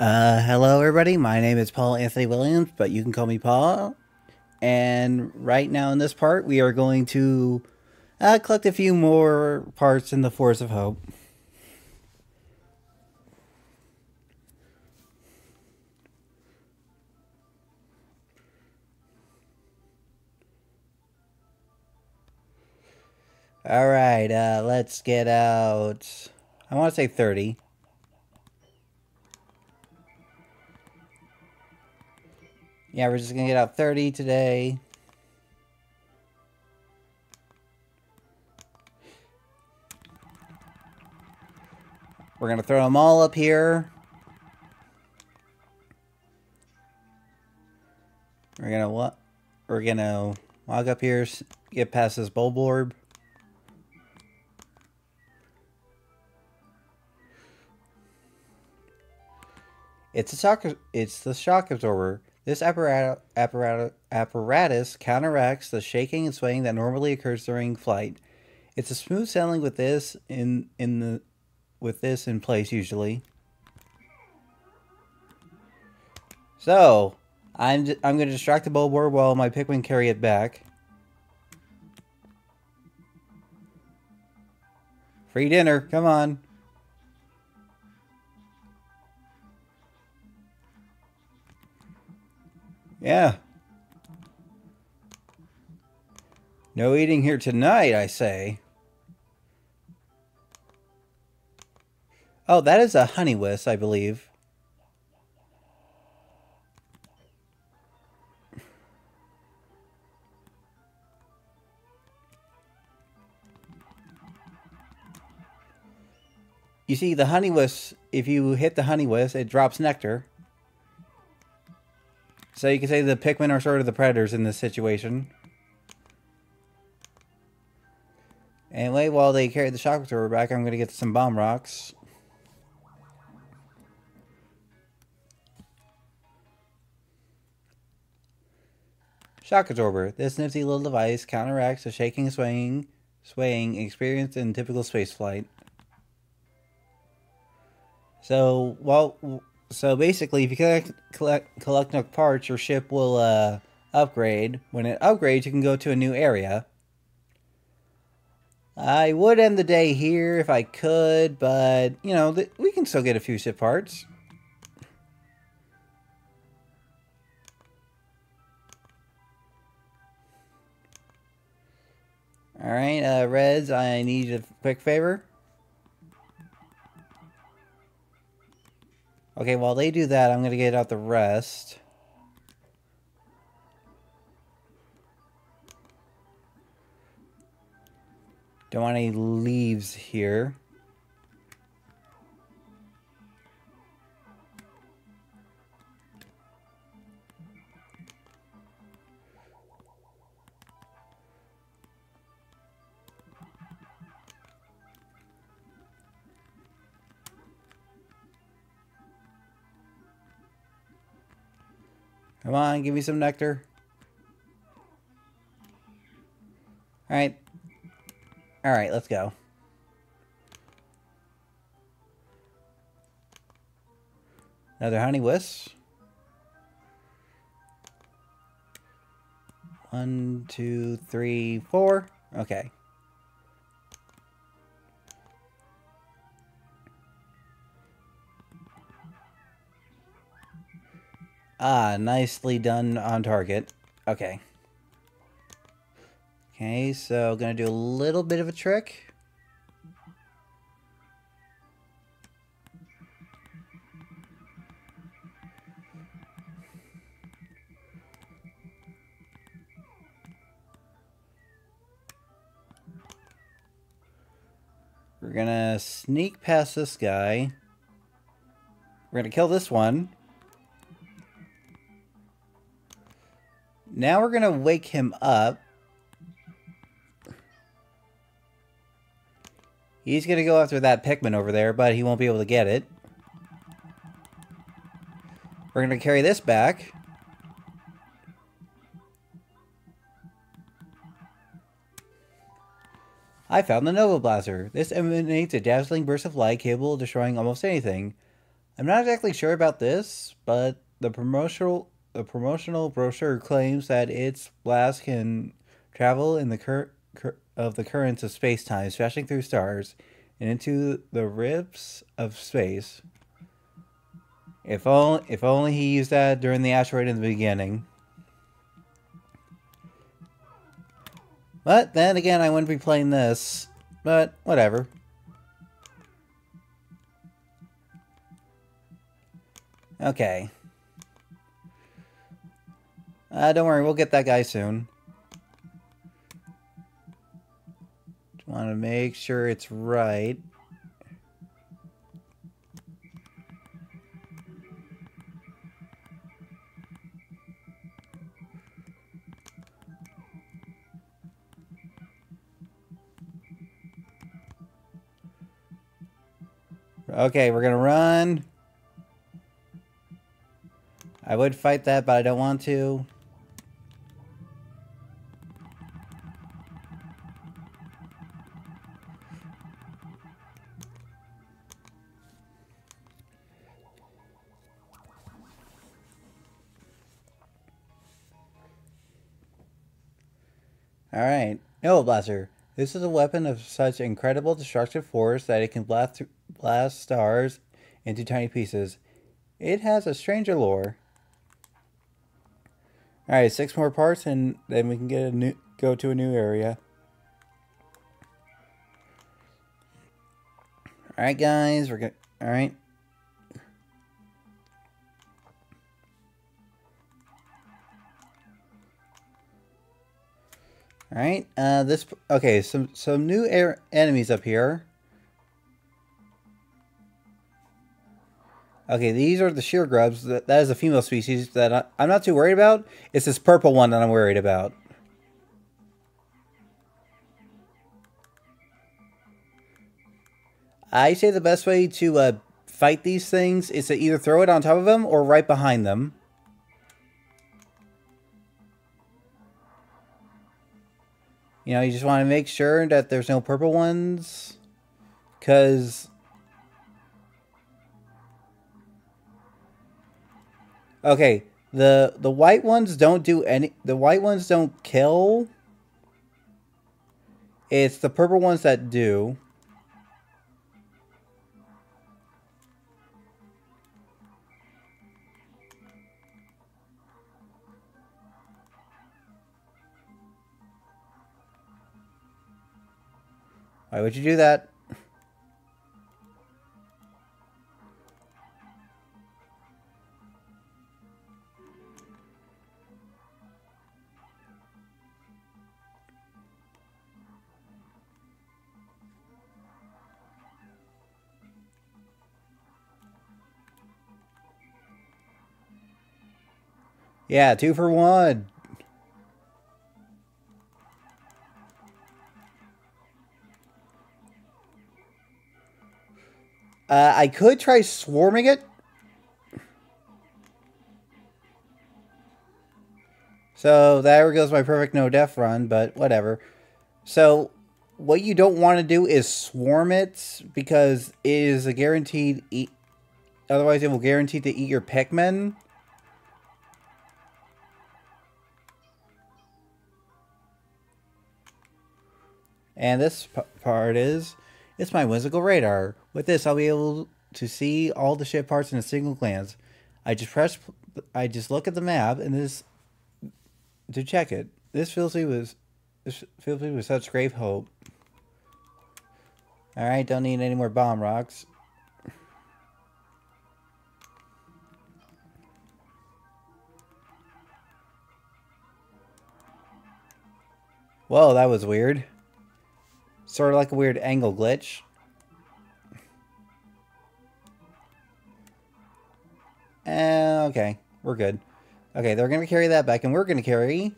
Uh, hello, everybody. My name is Paul Anthony Williams, but you can call me Paul. And right now in this part, we are going to uh, collect a few more parts in the Forest of Hope. All right, uh, let's get out. I want to say 30. Yeah, we're just going to get out 30 today. We're going to throw them all up here. We're going to what? We're going to walk up here, get past this bulborb. It's a shock. It's the shock absorber. This apparatus, apparatus, apparatus counteracts the shaking and swaying that normally occurs during flight. It's a smooth sailing with this in in the with this in place usually. So, I'm I'm going to distract the bulborb while my Pikmin carry it back. Free dinner, come on. Yeah. No eating here tonight, I say. Oh, that is a honeywisp, I believe. You see, the honeywisp, if you hit the honeywisp, it drops nectar. So you can say the Pikmin are sort of the predators in this situation. Anyway, while they carry the shock absorber back, I'm going to get some bomb rocks. Shock absorber. This nifty little device counteracts the shaking swaying, swaying experienced in typical spaceflight. So, while so basically, if you collect, collect, collect enough parts, your ship will uh, upgrade. When it upgrades, you can go to a new area. I would end the day here if I could, but, you know, we can still get a few ship parts. Alright, uh, Reds, I need a quick favor. Okay, while they do that, I'm going to get out the rest. Don't want any leaves here. Come on, give me some nectar. Alright. Alright, let's go. Another honey honeywisp. One, two, three, four. Okay. Ah, nicely done on target. Okay. Okay, so gonna do a little bit of a trick. We're gonna sneak past this guy. We're gonna kill this one. Now we're going to wake him up. He's going to go after that Pikmin over there, but he won't be able to get it. We're going to carry this back. I found the Nova Blaster. This emanates a dazzling burst of light capable of destroying almost anything. I'm not exactly sure about this, but the promotional the promotional brochure claims that its blast can travel in the cur- cur- of the currents of space-time, smashing through stars and into the ribs of space. If only, if only he used that during the asteroid in the beginning. But then again, I wouldn't be playing this. But whatever. Okay. Uh, don't worry, we'll get that guy soon. Just want to make sure it's right. Okay, we're gonna run. I would fight that, but I don't want to. Alright. Nova Blaster. This is a weapon of such incredible destructive force that it can blast, blast stars into tiny pieces. It has a stranger lore. Alright, six more parts and then we can get a new go to a new area. Alright guys, we're gonna alright. Alright, uh, this, okay, some, some new air enemies up here. Okay, these are the sheargrubs. That, that is a female species that I, I'm not too worried about. It's this purple one that I'm worried about. I say the best way to uh, fight these things is to either throw it on top of them or right behind them. You know, you just want to make sure that there's no purple ones. Because... Okay, the the white ones don't do any... The white ones don't kill. It's the purple ones that do. Why would you do that? Yeah, two for one. Uh, I could try swarming it. So there goes my perfect no death run, but whatever. So what you don't want to do is swarm it because it is a guaranteed eat. Otherwise, it will guarantee to eat your Pikmin. And this part is it's my whimsical radar. With this, I'll be able to see all the ship parts in a single glance. I just press, I just look at the map and this to check it. This fills me with, this fills me with such grave hope. All right, don't need any more bomb rocks. Whoa, that was weird. Sort of like a weird angle glitch. Uh, okay, we're good. Okay, they're going to carry that back, and we're going to carry...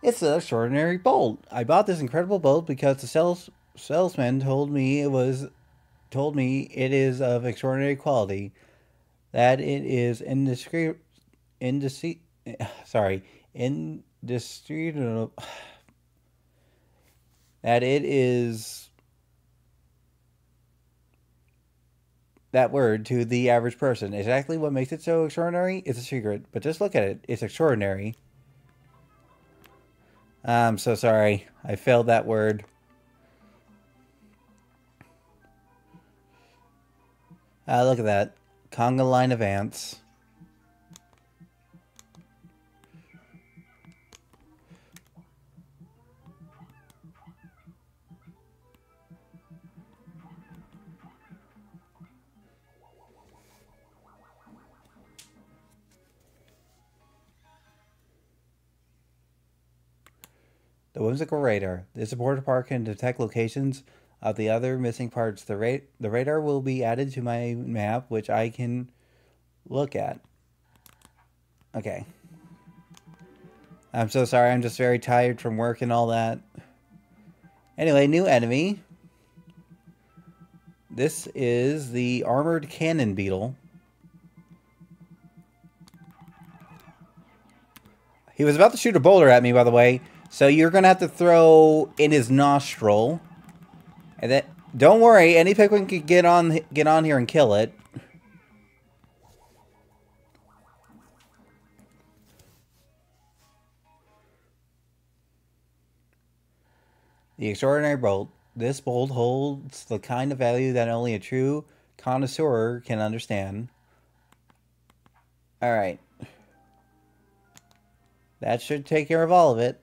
It's an extraordinary bolt. I bought this incredible bolt because the sales salesman told me it was told me it is of extraordinary quality, that it is indiscreet, indiscreet, sorry, indiscreet, that it is that word to the average person. Exactly what makes it so extraordinary is a secret, but just look at it. It's extraordinary. I'm so sorry. I failed that word. Uh, look at that. Conga line of ants. The whimsical radar. This important part can detect locations of the other missing parts. The, ra the radar will be added to my map, which I can look at. Okay. I'm so sorry, I'm just very tired from work and all that. Anyway, new enemy. This is the Armored Cannon Beetle. He was about to shoot a boulder at me, by the way. So you're going to have to throw in his nostril. And then, don't worry, any Pikmin can get on, get on here and kill it. The Extraordinary Bolt. This bolt holds the kind of value that only a true connoisseur can understand. Alright. That should take care of all of it.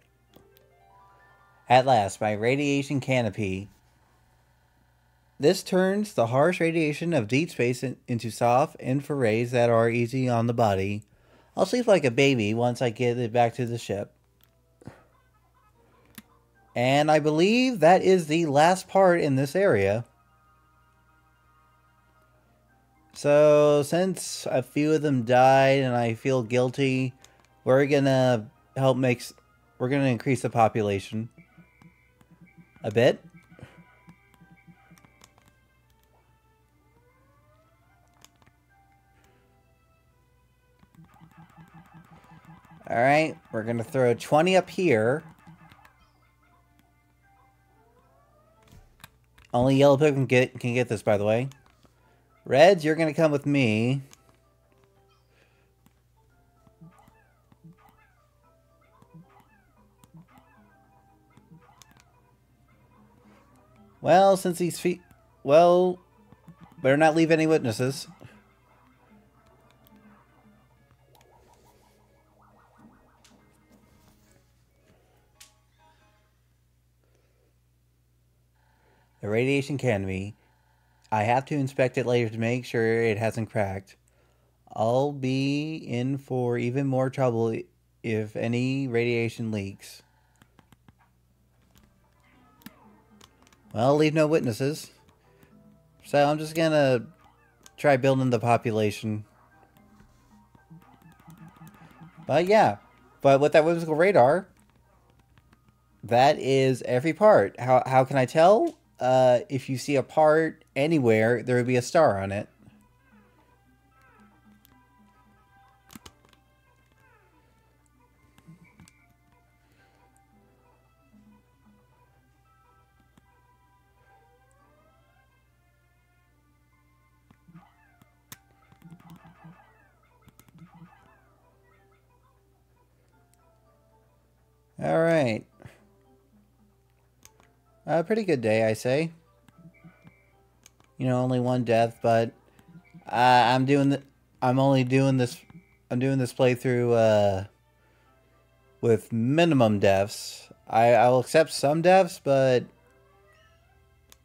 At last, my radiation canopy. This turns the harsh radiation of deep space in, into soft infrarays that are easy on the body. I'll sleep like a baby once I get it back to the ship. And I believe that is the last part in this area. So, since a few of them died and I feel guilty, we're gonna help make... We're gonna increase the population a bit. Alright, we're going to throw 20 up here. Only yellow can get, can get this, by the way. Reds, you're going to come with me. Well, since these feet... Well, better not leave any witnesses. The radiation canopy. I have to inspect it later to make sure it hasn't cracked. I'll be in for even more trouble if any radiation leaks. Well, leave no witnesses. So I'm just gonna try building the population. But yeah, but with that whimsical radar, that is every part. How, how can I tell? Uh, if you see a part anywhere, there would be a star on it. All right. A pretty good day, I say. You know, only one death, but uh, I'm doing the. I'm only doing this. I'm doing this playthrough uh, with minimum deaths. I I will accept some deaths, but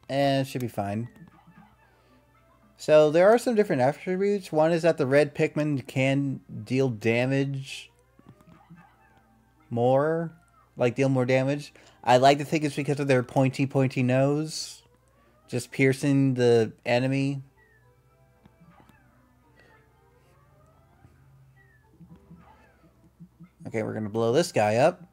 and eh, it should be fine. So there are some different attributes. One is that the red Pikmin can deal damage more, like deal more damage. I like to think it's because of their pointy, pointy nose. Just piercing the enemy. Okay, we're to blow this guy up.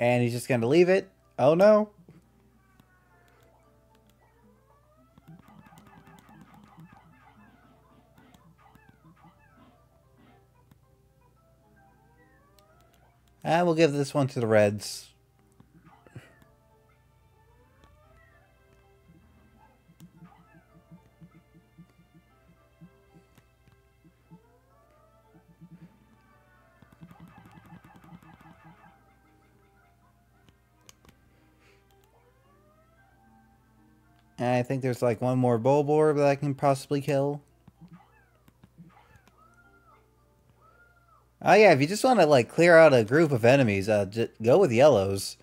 And he's just going to leave it. Oh no. And we'll give this one to the Reds. I think there's like one more Bulborb that I can possibly kill. Oh yeah, if you just want to like clear out a group of enemies, uh, just go with yellows.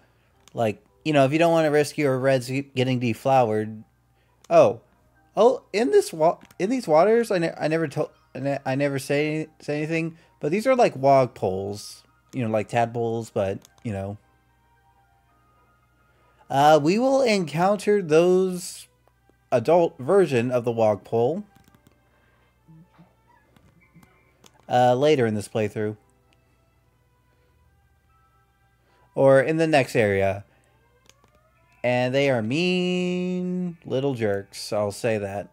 Like you know, if you don't want to risk your reds getting deflowered. Oh, oh, in this wa in these waters, I, ne I never told, I never say say anything, but these are like wogpoles, You know, like tadpoles, but you know. Uh, we will encounter those adult version of the Wogpole uh, later in this playthrough. Or in the next area. And they are mean little jerks, I'll say that.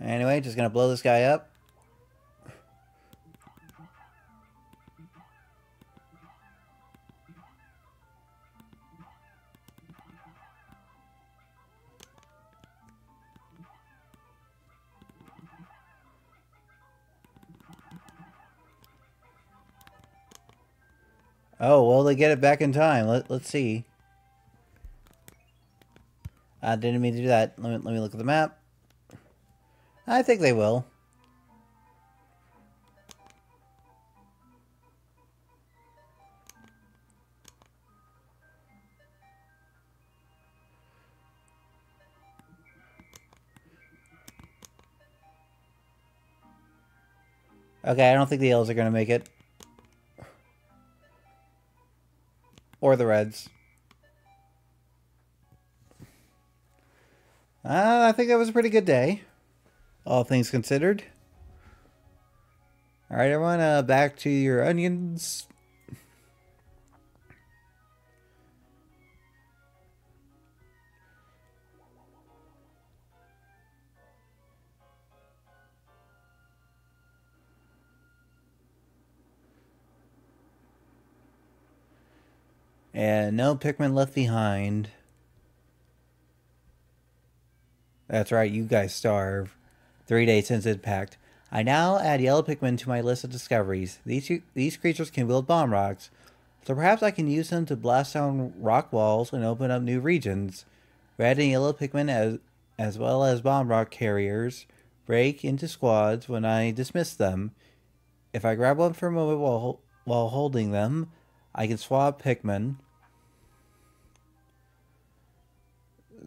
Anyway, just gonna blow this guy up. Well, they get it back in time. Let, let's see. I didn't mean to do that. Let me, let me look at the map. I think they will. Okay, I don't think the L's are going to make it. Or the Reds. Uh, I think that was a pretty good day, all things considered. All right, everyone, uh, back to your onions. And no Pikmin left behind. That's right, you guys starve. Three days since impact. I now add yellow Pikmin to my list of discoveries. These, these creatures can wield bomb rocks, so perhaps I can use them to blast down rock walls and open up new regions. Red and yellow Pikmin, as, as well as bomb rock carriers, break into squads when I dismiss them. If I grab one for a moment while, while holding them, I can swap Pikmin.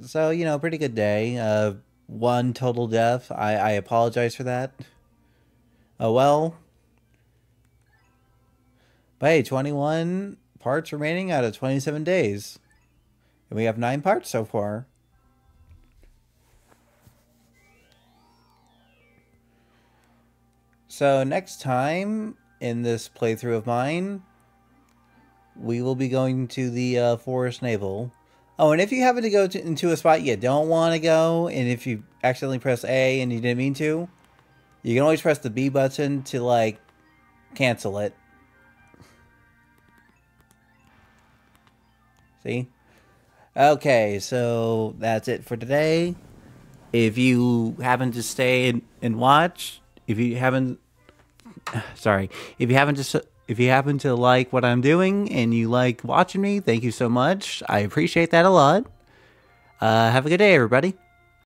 So, you know, pretty good day. Uh, one total death. I, I apologize for that. Oh well. But hey, 21 parts remaining out of 27 days. And we have 9 parts so far. So next time in this playthrough of mine, we will be going to the uh, Forest Navel. Oh, and if you happen to go to, into a spot you don't want to go, and if you accidentally press A and you didn't mean to, you can always press the B button to, like, cancel it. See? Okay, so that's it for today. If you happen to stay and, and watch, if you haven't, sorry, if you haven't just if you happen to like what I'm doing and you like watching me, thank you so much. I appreciate that a lot. Uh, have a good day, everybody.